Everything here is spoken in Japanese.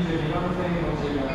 22番線お待ちください。